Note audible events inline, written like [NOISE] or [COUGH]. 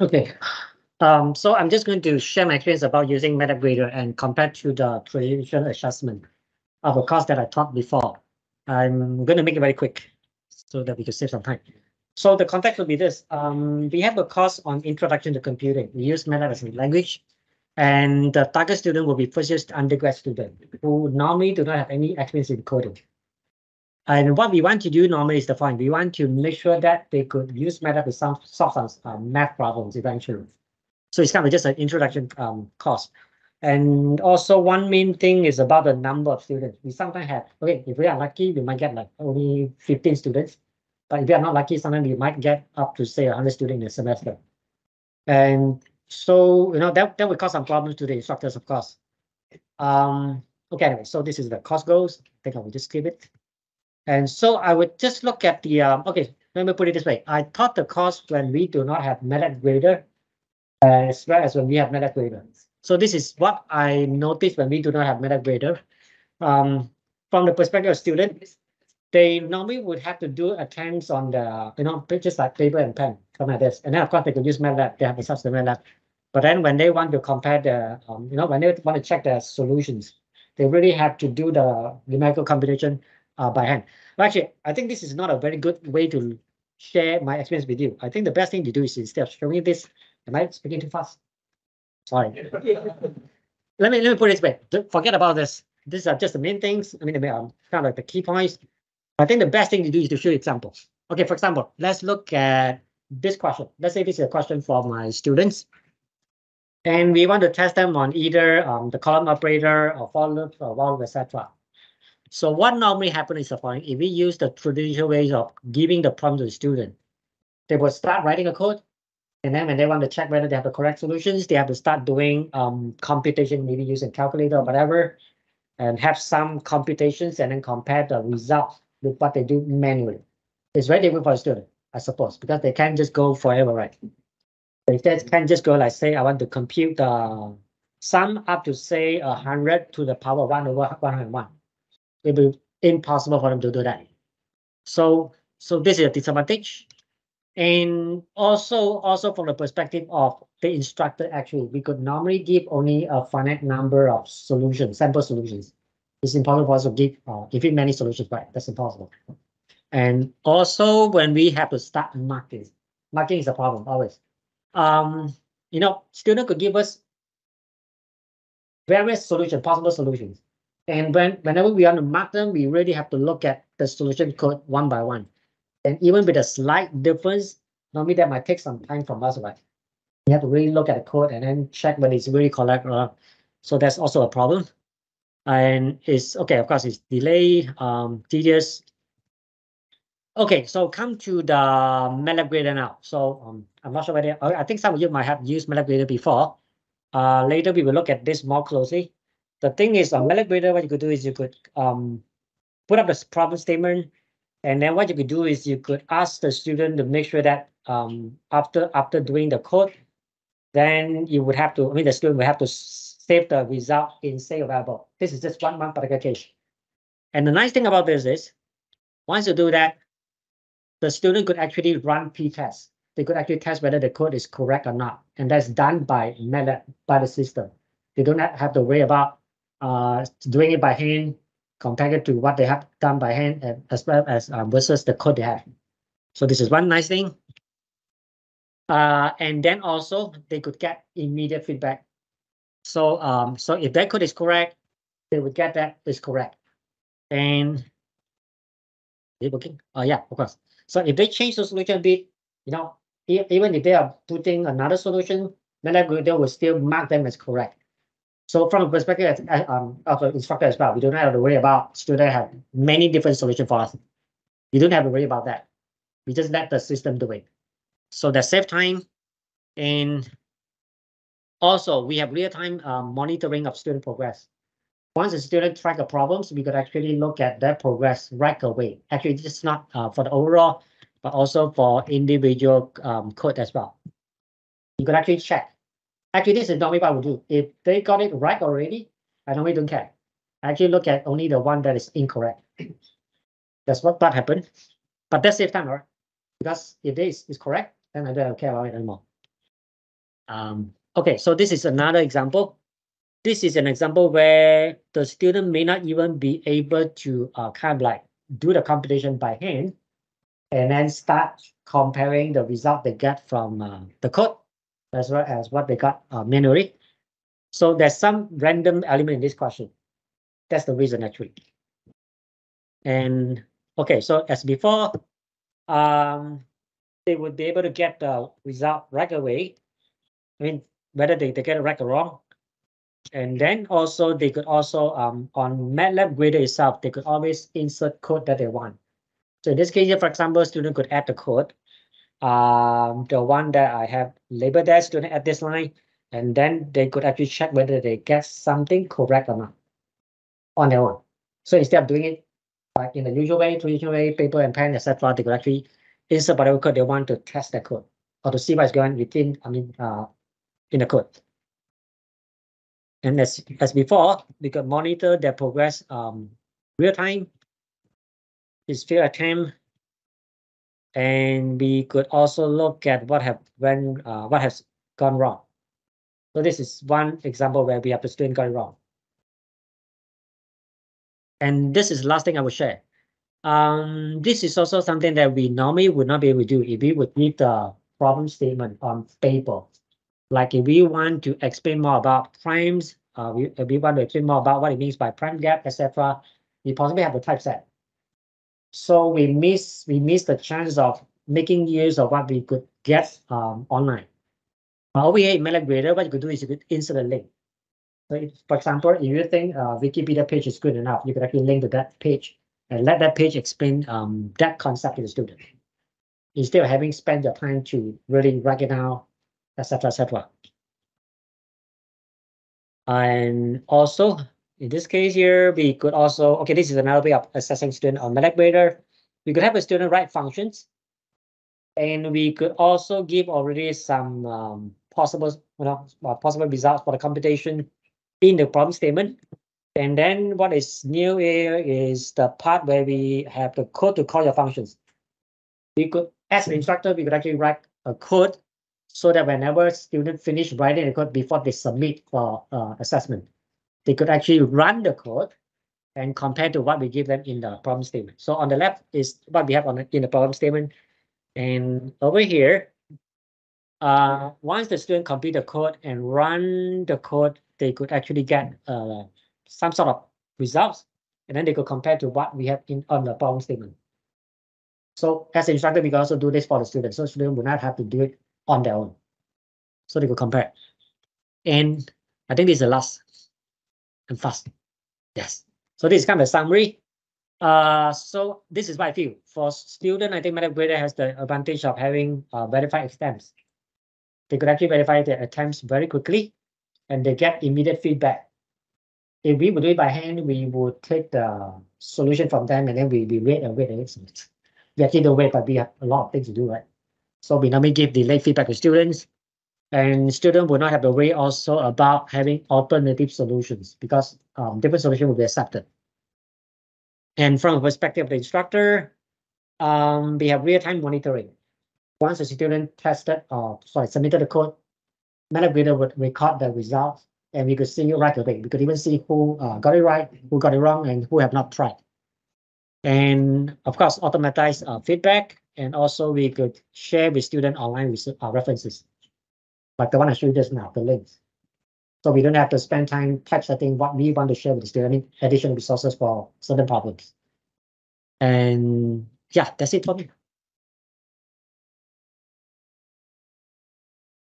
Okay, um, so I'm just going to share my experience about using MATLAB Grader and compared to the traditional assessment of a course that I taught before. I'm going to make it very quick so that we can save some time. So the context will be this. Um, we have a course on introduction to computing. We use MATLAB as a language. And the target student will be first year undergrad student who normally do not have any experience in coding. And what we want to do normally is the. We want to make sure that they could use MATLAB to solve, solve some uh, math problems eventually. So it's kind of just an introduction um, course. And also one main thing is about the number of students. We sometimes have, okay, if we are lucky, we might get like only 15 students. But if we are not lucky, sometimes we might get up to say 100 students in a semester. And so, you know, that, that would cause some problems to the instructors, of course. Um, okay, anyway, so this is the course goals. I think I will just skip it. And so I would just look at the, um, okay, let me put it this way. I taught the course when we do not have MATLAB grader as well as when we have MATLAB grader. So this is what I noticed when we do not have MATLAB grader. Um, from the perspective of students, they normally would have to do attempts on the, you know, just like paper and pen, something like this. And then of course they could use MATLAB, they have a substance MATLAB. But then when they want to compare the, um, you know, when they want to check the solutions, they really have to do the numerical computation uh, by hand. Actually, I think this is not a very good way to share my experience with you. I think the best thing to do is instead of showing this, am I speaking too fast? Sorry. [LAUGHS] let me let me put it this way. Forget about this. These are just the main things. I mean, um, kind of like the key points. I think the best thing to do is to show examples. Okay, for example, let's look at this question. Let's say this is a question for my students. And we want to test them on either um, the colon operator or for loop or while, etc. So what normally happens is the following. If we use the traditional ways of giving the prompt to the student, they will start writing a code. And then when they want to check whether they have the correct solutions, they have to start doing um, computation, maybe using calculator or whatever, and have some computations and then compare the results with what they do manually. It's very difficult for a student, I suppose, because they can't just go forever, right? If They can't just go like say, I want to compute the sum up to say 100 to the power 1 over 101. It will be impossible for them to do that. So, so this is a disadvantage. And also, also from the perspective of the instructor, actually, we could normally give only a finite number of solutions, sample solutions. It's impossible for us to give, uh, give it many solutions, right? That's impossible. And also when we have to start marking, marking is a problem always. Um, you know, student could give us various solutions, possible solutions. And when whenever we want to mark them, we really have to look at the solution code one by one. And even with a slight difference, normally that might take some time from us, right? You have to really look at the code and then check whether it's really correct or not. So that's also a problem and it's okay of course it's delayed um tedious okay so come to the MATLAB grader now so um i'm not sure whether i think some of you might have used MATLAB grader before uh later we will look at this more closely the thing is on MATLAB grader what you could do is you could um put up the problem statement and then what you could do is you could ask the student to make sure that um after after doing the code then you would have to i mean the student would have to save the result in save variable. This is just one, one particular case. And the nice thing about this is, once you do that, the student could actually run pretest. They could actually test whether the code is correct or not. And that's done by MATLAB, by the system. They don't have to worry about uh, doing it by hand compared to what they have done by hand as well as uh, versus the code they have. So this is one nice thing. Uh, and then also they could get immediate feedback so um, so if that code is correct, they would get that is correct. And is it working? Oh yeah, of course. So if they change the solution a bit, you know, even if they are putting another solution, they will still mark them as correct. So from a perspective um, of an instructor as well, we don't have to worry about students have many different solutions for us. You don't have to worry about that. We just let the system do it. So that save time and also, we have real-time um, monitoring of student progress. Once a student track the problems, we could actually look at their progress right away. Actually, is not uh, for the overall, but also for individual um, code as well. You could actually check. Actually, this is not what I would do. If they got it right already, I normally don't care. I actually look at only the one that is incorrect. [CLEARS THROAT] That's what that happened. But that saves time, right? Because if this is correct, then I don't care about it anymore. Um, okay, so this is another example. This is an example where the student may not even be able to uh, kind of like do the computation by hand and then start comparing the result they get from uh, the code as well as what they got uh, manually. So there's some random element in this question. That's the reason actually. And okay, so as before, um, they would be able to get the result right away. I mean, whether they, they get it right or wrong. And then also they could also um, on MATLAB Grader itself, they could always insert code that they want. So in this case, for example, student could add the code. Um, the one that I have labeled there, student at this line, and then they could actually check whether they get something correct or not on their own. So instead of doing it like in the usual way, traditional way, paper and pen, etc., they could actually insert whatever code they want to test the code or to see what's going within, I mean, uh, in the code. And as, as before, we could monitor their progress um, real time, his field attempt, and we could also look at what have when uh, what has gone wrong. So this is one example where we have the student got it wrong. And this is the last thing I will share. Um, this is also something that we normally would not be able to do if we would read the problem statement on paper. Like if we want to explain more about primes, uh, we, if we want to explain more about what it means by prime gap, etc., we possibly have the typeset. So we miss we miss the chance of making use of what we could get um, online. But over here in MATLAB Grader, what you could do is you could insert a link. So if, for example, if you think uh, Wikipedia page is good enough, you could actually link to that page and let that page explain um, that concept to the student. Instead of having spent your time to really write it down, etc., etc. And also, in this case here, we could also, okay, this is another way of assessing student on MATLAB Grader. We could have a student write functions. And we could also give already some um, possible, you know, uh, possible results for the computation in the problem statement. And then what is new here is the part where we have the code to call your functions. We could, as an instructor, we could actually write a code so that whenever students finish writing the code before they submit for uh, assessment, they could actually run the code and compare to what we give them in the problem statement. So on the left is what we have on the, in the problem statement. And over here, uh, once the student complete the code and run the code, they could actually get uh, some sort of results, and then they could compare to what we have in on the problem statement. So as an instructor, we can also do this for the students, so students will not have to do it on their own. So they could compare. And I think this is the last and fast. Yes. So this is kind of a summary. Uh, so this is I feel. For student, I think MATLAB Grader has the advantage of having uh, verified attempts. They could actually verify their attempts very quickly and they get immediate feedback. If we would do it by hand, we would take the solution from them and then we, we wait and wait and wait. We actually don't wait, but we have a lot of things to do, right? So we normally give delayed feedback to students and student will not have to worry also about having alternative solutions because um, different solution will be accepted. And from the perspective of the instructor, um, we have real-time monitoring. Once the student tested or uh, sorry submitted the code, MATLAB Grader would record the results and we could see right away. We could even see who uh, got it right, who got it wrong, and who have not tried. And of course, automatize uh, feedback, and also we could share with student online with, uh, references, like the one I showed you just now, the links. So we don't have to spend time typesetting what we want to share with the student, I mean, additional resources for certain problems. And yeah, that's it for me.